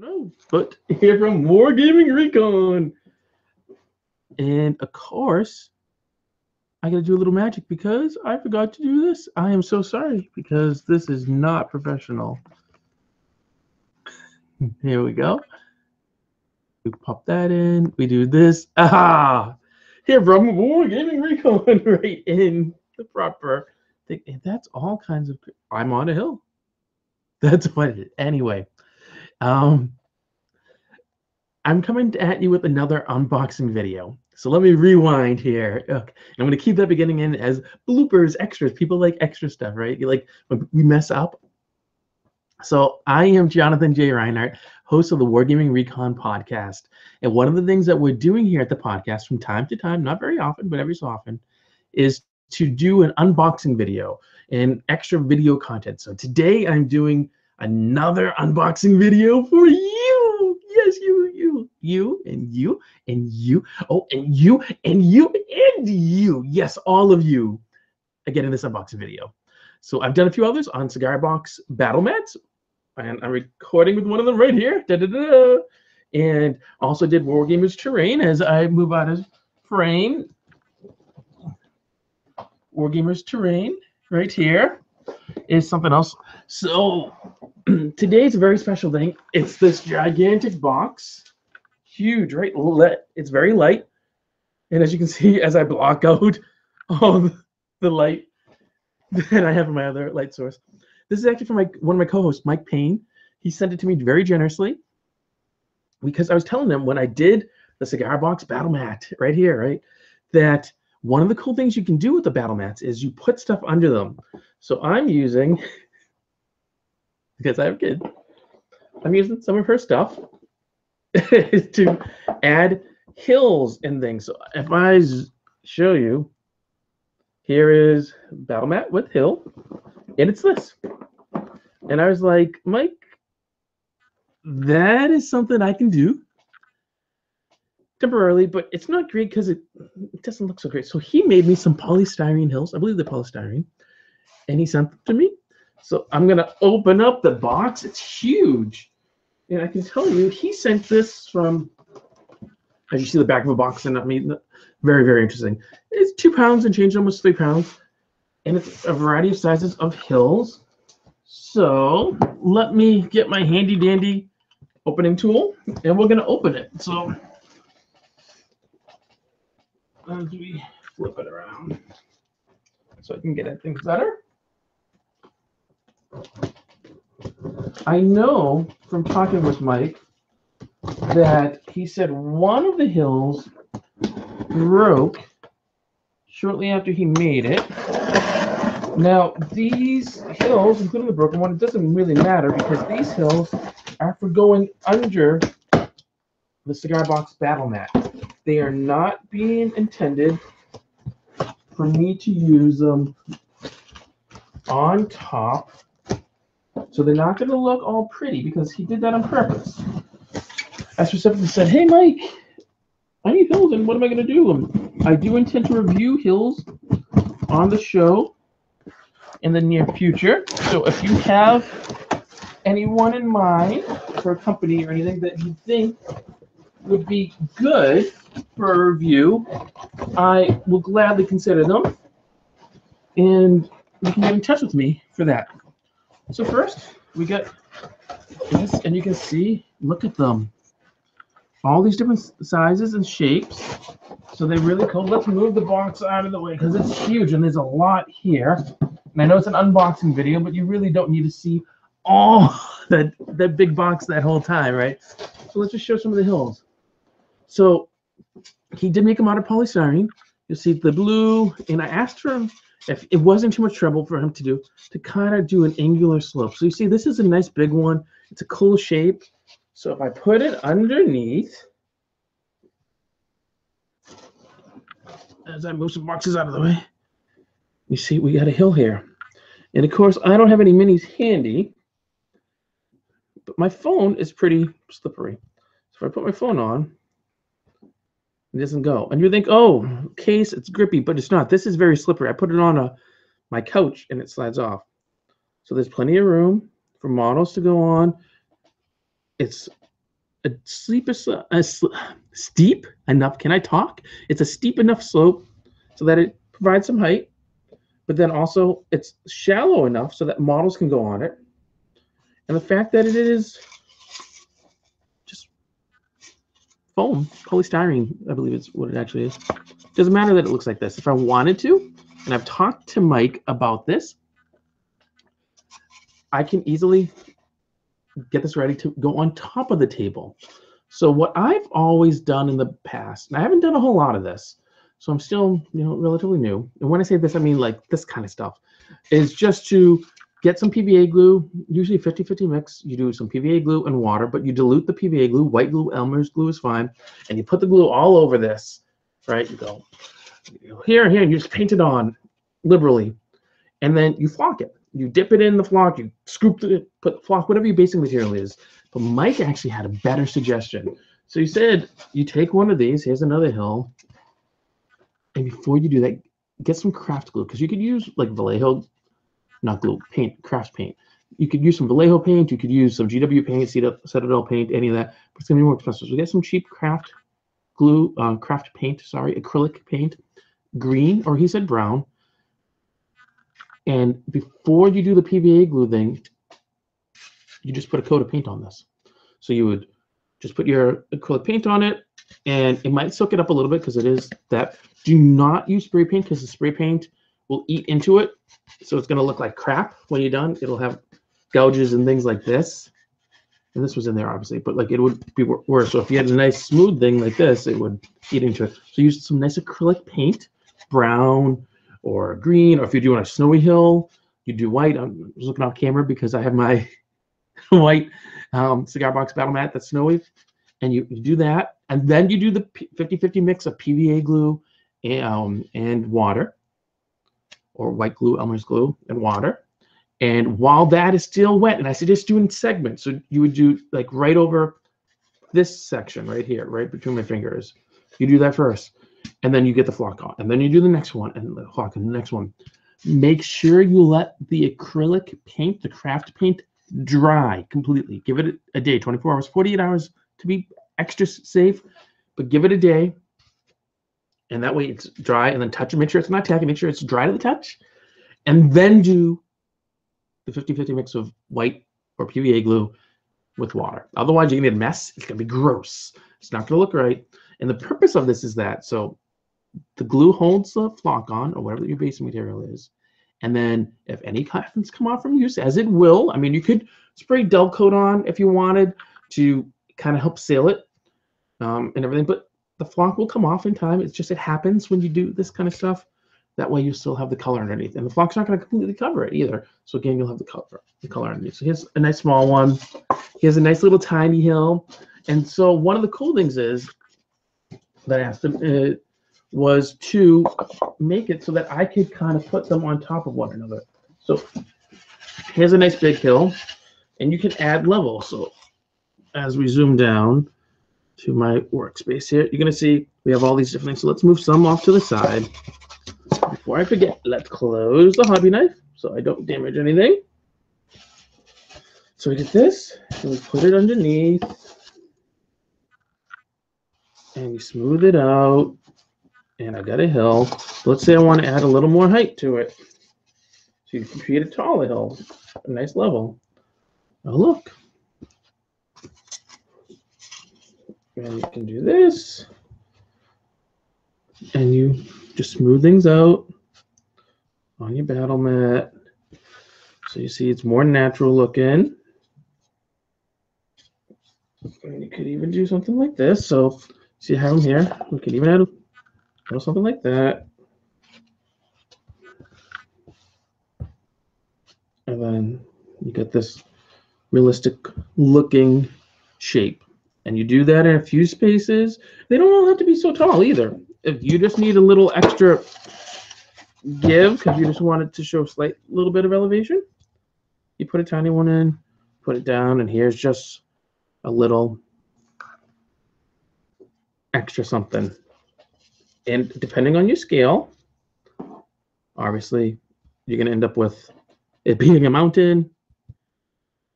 know, but here from Wargaming Recon. And of course, I gotta do a little magic because I forgot to do this. I am so sorry because this is not professional. Here we go. We pop that in. We do this. Aha! Here from Wargaming Recon, right in the proper thing. And that's all kinds of. I'm on a hill. That's what it is. Anyway, um, I'm coming at you with another unboxing video. So let me rewind here. Okay. I'm going to keep that beginning in as bloopers, extras. People like extra stuff, right? You like when we mess up. So I am Jonathan J. Reinhart, host of the Wargaming Recon podcast. And one of the things that we're doing here at the podcast from time to time, not very often, but every so often, is to do an unboxing video and extra video content. So today I'm doing another unboxing video for you. Yes, you, you, you, and you, and you. Oh, and you, and you, and you. Yes, all of you are getting this unboxing video. So I've done a few others on Cigar Box Battle Mats, and I'm recording with one of them right here. Da, da, da, and also did Wargamers Terrain as I move out of frame. Wargamers Terrain right here is something else. So today's a very special thing. It's this gigantic box, huge, right? It's very light, and as you can see, as I block out all the light that I have in my other light source, this is actually from my one of my co-hosts, Mike Paine. He sent it to me very generously because I was telling them when I did the cigar box battle mat right here, right, that one of the cool things you can do with the battle mats is you put stuff under them. So I'm using, because I have kids, I'm using some of her stuff to add hills and things. So if I show you, here is battle mat with hill, and it's this. And I was like, Mike, that is something I can do temporarily, but it's not great because it, it doesn't look so great. So he made me some polystyrene hills. I believe they're polystyrene. And he sent them to me. So I'm going to open up the box. It's huge. And I can tell you, he sent this from, as you see the back of a box, and I mean, very, very interesting. It's two pounds and change, almost three pounds. And it's a variety of sizes of hills. So let me get my handy dandy opening tool and we're going to open it. So as we flip it around so I can get at things better. I know from talking with Mike that he said one of the hills broke shortly after he made it. Now, these hills, including the broken one, it doesn't really matter because these hills are for going under the cigar box battle mat. They are not being intended for me to use them on top. So they're not going to look all pretty because he did that on purpose. I specifically said, hey, Mike, I need hills, and what am I going to do? Um, I do intend to review hills on the show in the near future. So if you have anyone in mind for a company or anything that you think would be good for a review, I will gladly consider them. And you can get in touch with me for that. So first, we get this, and you can see, look at them. All these different sizes and shapes. So they're really cool. Let's move the box out of the way because it's huge and there's a lot here. And I know it's an unboxing video, but you really don't need to see all that, that big box that whole time, right? So let's just show some of the hills. So he did make them out of polystyrene. You see the blue, and I asked for him if it wasn't too much trouble for him to do to kind of do an angular slope. So you see, this is a nice big one. It's a cool shape. So if I put it underneath, as I move some boxes out of the way, you see we got a hill here. And of course, I don't have any minis handy, but my phone is pretty slippery. So if I put my phone on, it doesn't go. And you think, oh, case, it's grippy, but it's not. This is very slippery. I put it on a my couch and it slides off. So there's plenty of room for models to go on. It's a steep, a steep enough. Can I talk? It's a steep enough slope so that it provides some height, but then also it's shallow enough so that models can go on it. And the fact that it is just foam, polystyrene, I believe it's what it actually is. Doesn't matter that it looks like this. If I wanted to, and I've talked to Mike about this, I can easily get this ready to go on top of the table. So what I've always done in the past, and I haven't done a whole lot of this, so I'm still, you know, relatively new. And when I say this, I mean like this kind of stuff, is just to get some PVA glue, usually 50-50 mix. You do some PVA glue and water, but you dilute the PVA glue. White glue, Elmer's glue is fine. And you put the glue all over this, right? You go here, here, and you just paint it on liberally. And then you flock it you dip it in the flock, you scoop it, put flock, whatever your basic material is. But Mike actually had a better suggestion. So he said, you take one of these, here's another hill, and before you do that, get some craft glue because you could use like Vallejo, not glue, paint, craft paint. You could use some Vallejo paint, you could use some GW paint, Citadel paint, any of that, but it's gonna be more expensive. So get some cheap craft glue, uh, craft paint, sorry, acrylic paint, green, or he said brown, and before you do the PVA glue thing, you just put a coat of paint on this. So you would just put your acrylic paint on it, and it might soak it up a little bit because it is that. Do not use spray paint because the spray paint will eat into it. So it's going to look like crap when you're done. It'll have gouges and things like this. And this was in there, obviously, but like it would be worse. So if you had a nice smooth thing like this, it would eat into it. So use some nice acrylic paint, brown, or green, or if you're doing a snowy hill, you do white. I'm looking off camera because I have my white um, cigar box battle mat that's snowy. And you, you do that. And then you do the 50-50 mix of PVA glue and, um, and water, or white glue, Elmer's glue, and water. And while that is still wet, and I suggest doing segments, so you would do like right over this section right here, right between my fingers. You do that first and then you get the flock on, and then you do the next one, and the flock, and the next one. Make sure you let the acrylic paint, the craft paint, dry completely. Give it a day, 24 hours, 48 hours to be extra safe, but give it a day. And that way it's dry, and then touch it. Make sure it's not tacky. Make sure it's dry to the touch. And then do the 50-50 mix of white or PVA glue with water. Otherwise, you're going to get a mess. It's going to be gross. It's not going to look right. And the purpose of this is that so the glue holds the flock on or whatever your basic material is. And then if any happens come off from use, as it will, I mean, you could spray Dullcote on if you wanted to kind of help seal it um, and everything, but the flock will come off in time. It's just, it happens when you do this kind of stuff. That way you still have the color underneath and the flock's not going to completely cover it either. So again, you'll have the color, the color underneath. So here's a nice small one. Here's a nice little tiny hill. And so one of the cool things is that I asked them uh, was to make it so that I could kind of put them on top of one another. So here's a nice big hill, and you can add level. So as we zoom down to my workspace here, you're to see we have all these different things. So let's move some off to the side. Before I forget, let's close the hobby knife so I don't damage anything. So we get this, and we put it underneath and you smooth it out. And I got a hill. Let's say I want to add a little more height to it. So you can create a taller hill, a nice level. Oh, look. And you can do this. And you just smooth things out on your battle mat. So you see it's more natural looking. And you could even do something like this. So See how I'm here? We can even add or something like that. And then you get this realistic looking shape. And you do that in a few spaces. They don't all have to be so tall either. If you just need a little extra give, because you just want it to show a slight little bit of elevation, you put a tiny one in, put it down, and here's just a little extra something. And depending on your scale, obviously, you're going to end up with it being a mountain,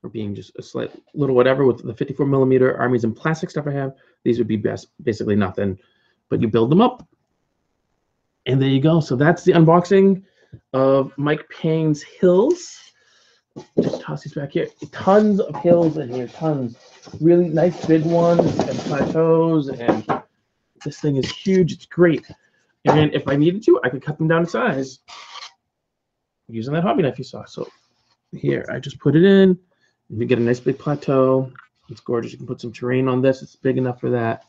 a for being just a slight little whatever with the 54 millimeter armies and plastic stuff I have. These would be best basically nothing, but you build them up, and there you go. So that's the unboxing of Mike Paine's Hills. Just toss these back here. Tons of hills in here, tons. Really nice big ones and plateaus, and this thing is huge. It's great. And if I needed to, I could cut them down in size using that hobby knife you saw. So here, I just put it in. You get a nice big plateau. It's gorgeous. You can put some terrain on this. It's big enough for that.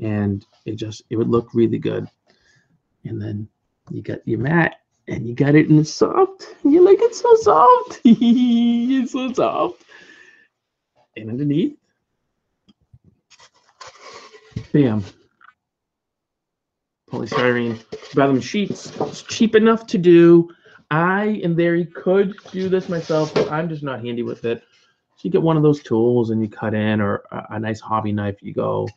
And it just, it would look really good. And then you got your mat and you got it in the soft. You're like, it's so soft. it's so soft. And underneath, bam, polystyrene bathroom sheets. It's cheap enough to do. I, in theory, could do this myself, but I'm just not handy with it. So you get one of those tools and you cut in, or a, a nice hobby knife. You go.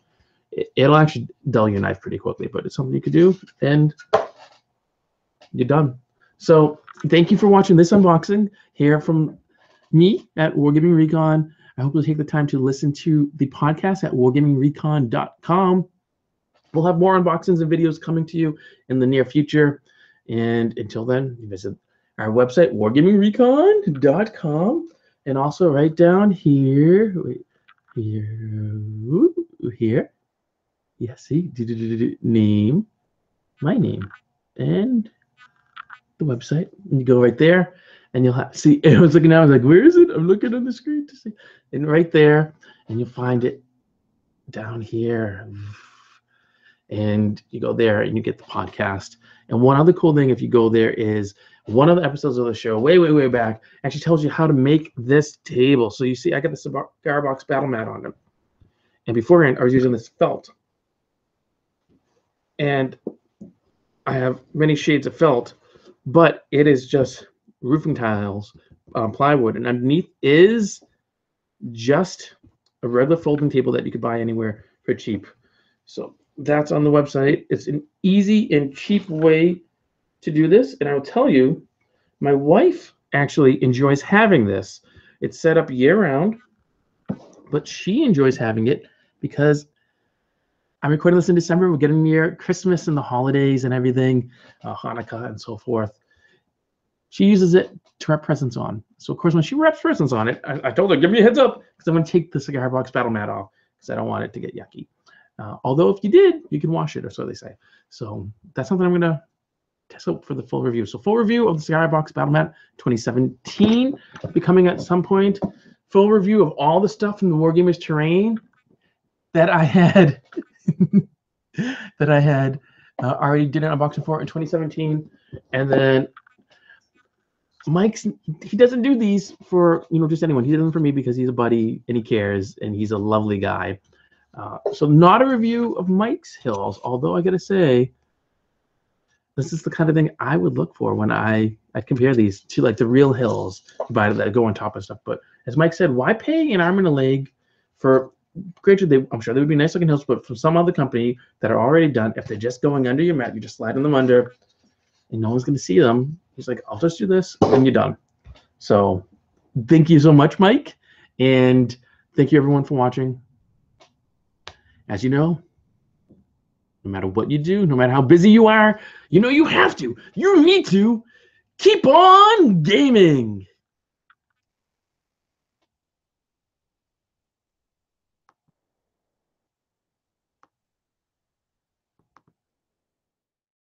It, it'll actually dull your knife pretty quickly, but it's something you could do, and you're done. So thank you for watching this unboxing here from me at Wargaming Recon. I hope you'll take the time to listen to the podcast at wargamingrecon.com. We'll have more unboxings and videos coming to you in the near future. And until then, visit our website, wargamingrecon.com. And also right down here, wait, here, here, yeah, see, name, my name, and the website. And you go right there, and you'll have see. I was looking, I was like, where is it? I'm looking on the screen to see, and right there, and you'll find it down here. And you go there, and you get the podcast. And one other cool thing, if you go there, is one of the episodes of the show, way, way, way back, actually tells you how to make this table. So you see, I got the cigar box battle mat on it. And beforehand, I was using this felt. And I have many shades of felt, but it is just roofing tiles, um, plywood, and underneath is just a regular folding table that you could buy anywhere for cheap. So that's on the website. It's an easy and cheap way to do this. And I'll tell you, my wife actually enjoys having this. It's set up year round, but she enjoys having it because I'm recording this in December. We're getting near Christmas and the holidays and everything, uh, Hanukkah and so forth. She uses it to wrap presents on. So, of course, when she wraps presents on it, I, I told her, give me a heads up because I'm going to take the cigar box battle mat off because I don't want it to get yucky. Uh, although, if you did, you can wash it, or so they say. So, that's something I'm going to test out for the full review. So, full review of the cigar box battle mat 2017 becoming at some point. Full review of all the stuff from the Wargamers terrain that I had that I had uh, already did an unboxing for in 2017, and then Mike's he doesn't do these for you know just anyone. He does them for me because he's a buddy and he cares and he's a lovely guy. Uh, so not a review of Mike's Hills, although I gotta say, this is the kind of thing I would look for when I I compare these to like the real hills by that go on top of stuff. But as Mike said, why pay an arm and a leg for granted, they, I'm sure they would be nice looking hills, but from some other company that are already done, if they're just going under your mat, you're just sliding them under, and no one's going to see them. He's like, I'll just do this, and you're done. So, thank you so much, Mike, and thank you everyone for watching. As you know, no matter what you do, no matter how busy you are, you know you have to, you need to keep on gaming.